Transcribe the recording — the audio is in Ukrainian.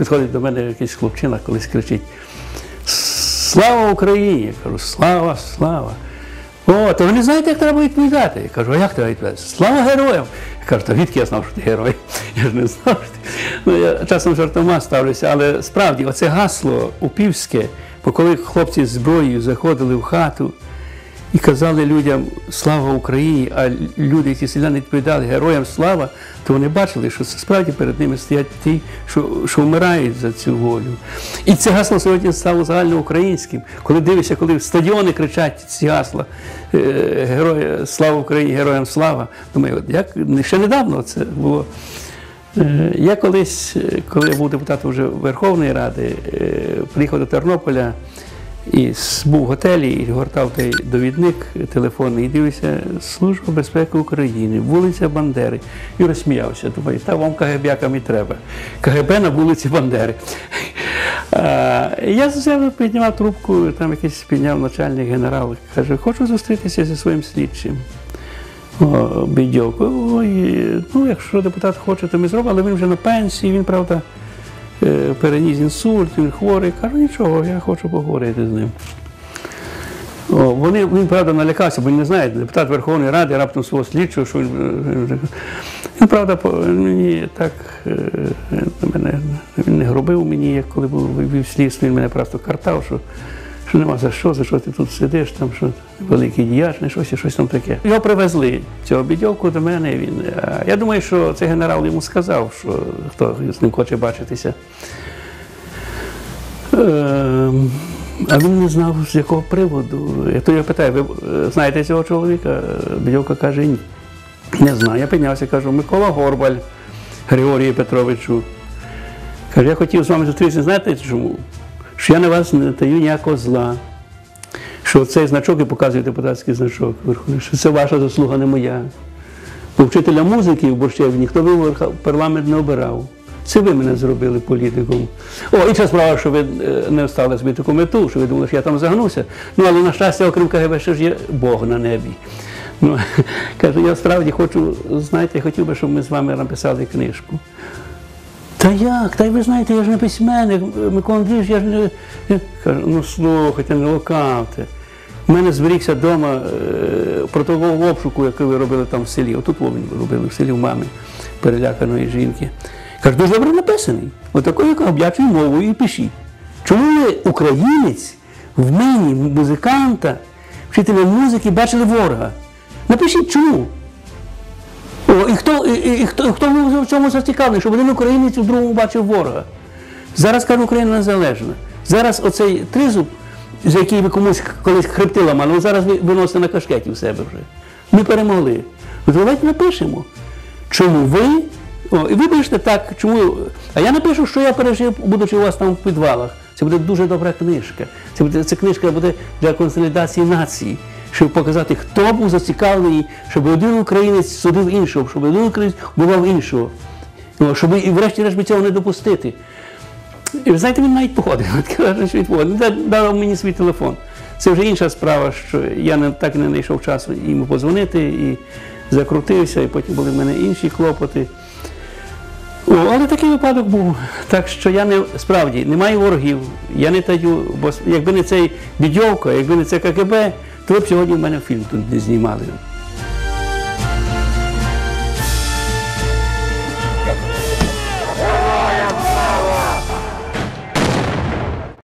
Підходить до мене якийсь хлопчина, колись кричить: Слава Україні! Я кажу, слава, слава! О, то ви не знаєте, як треба відповідати? Я кажу, а як треба відповідати? Слава героям! Я кажу, та відки я знав, що ти герой? Я ж не знав. Що ти... Ну, я часом жартома ставлюся, але справді оце гасло упівське, бо коли хлопці зброєю заходили в хату і казали людям Слава Україні, а люди, які селяни відповідали героям слава, то вони бачили, що справді перед ними стоять ті, що, що вмирають за цю волю. І це гасло сьогодні стало загальноукраїнським. Коли дивишся, коли стадіони кричать ці гасла е, Герої, Слава Україні, героям слава. Думаю, як ще недавно це було. Е, Я колись, коли був депутатом вже Верховної Ради, е, приїхав до Тернополя і був в готелі і гортав той довідник телефонний, і дивився Служба безпеки України, вулиця Бандери. І розсміявся. Думаю, та вам КГБ і треба. КГБ на вулиці Бандери. А, Я взяв, піднімав трубку, там якийсь підняв начальник генерал, каже, хочу зустрітися зі своїм слідчим. Бідьок. Ну, якщо депутат хоче, то ми зробимо, але він вже на пенсії, він, правда, переніс інсульт, він хворий. Кажу, нічого, я хочу поговорити з ним. О, вони, він, правда, налякався, бо він не знає, депутат Верховної Ради раптом свого слідчого, що він. е, Він, правда, мені так е, мене, він не грубив мені, як коли був вів слідство, він мене просто картав, що, що нема за що, за що ти тут сидиш, там що великий діяч, не щось, і щось там таке. Його привезли, цього бідьовку до мене. Він, е, я думаю, що цей генерал йому сказав, що хто з ним хоче бачитися. Ем, А він не знав, з якого приводу. Я то я питаю, ви е, знаєте цього чоловіка? Бідьовка каже, ні. Не знаю. Я піднявся, кажу, Микола Горбаль Григорію Петровичу. Каже, я хотів з вами зустрітися, знаєте чому? Що я на вас не даю ніякого зла. Що цей значок і показує депутатський значок, що це ваша заслуга, не моя. Бо вчителя музики в Борщеві ніхто ви парламент не обирав. Це ви мене зробили політиком. О, інша справа, що ви е, не встали собі таку мету, що ви думали, що я там загнуся. Ну, але на щастя, окрім КГБ, ще ж є Бог на небі. Ну, кажу, я справді хочу, знаєте, я хотів би, щоб ми з вами написали книжку. Та як? Та й ви знаєте, я ж не письменник, Микола Андрійович, я ж не. Я Кажу, ну слухайте, не лукавте. У мене зберігся вдома е, протокол обшуку, який ви робили там в селі. Отут ви робили в селі в мами переляканої жінки. Кажу, дуже добре написаний. Отакою об'ячою мовою і пишіть. Чому ви, українець, в мені музиканта, вчителя музики, бачили ворога? Напишіть чому. І хто, і, і, і хто, хто в цьому зацікавлений, щоб один українець у другому бачив ворога? Зараз каже, Україна незалежна. Зараз оцей тризуб, за який ви комусь колись хребти ламали, зараз ви виносите на кашкеті в себе вже. Ми перемогли. Давайте напишемо, чому ви. О, і ви пишете так, чому. А я напишу, що я пережив, будучи у вас там в підвалах. Це буде дуже добра книжка. Це буде ця книжка буде для консолідації нації, щоб показати, хто був зацікавлений, щоб один українець судив іншого, щоб один українець вбивав іншого. Щоб і врешті-решт цього не допустити. І ви знаєте, він навіть походив. Дав мені свій телефон. Це вже інша справа, що я не, так і не знайшов часу йому подзвонити і закрутився, і потім були в мене інші клопоти. О, але такий випадок був. Так що я не справді не маю ворогів, я не таю, бо якби не цей бідьовка, якби не це КГБ, то ви б сьогодні в мене фільм тут не знімали.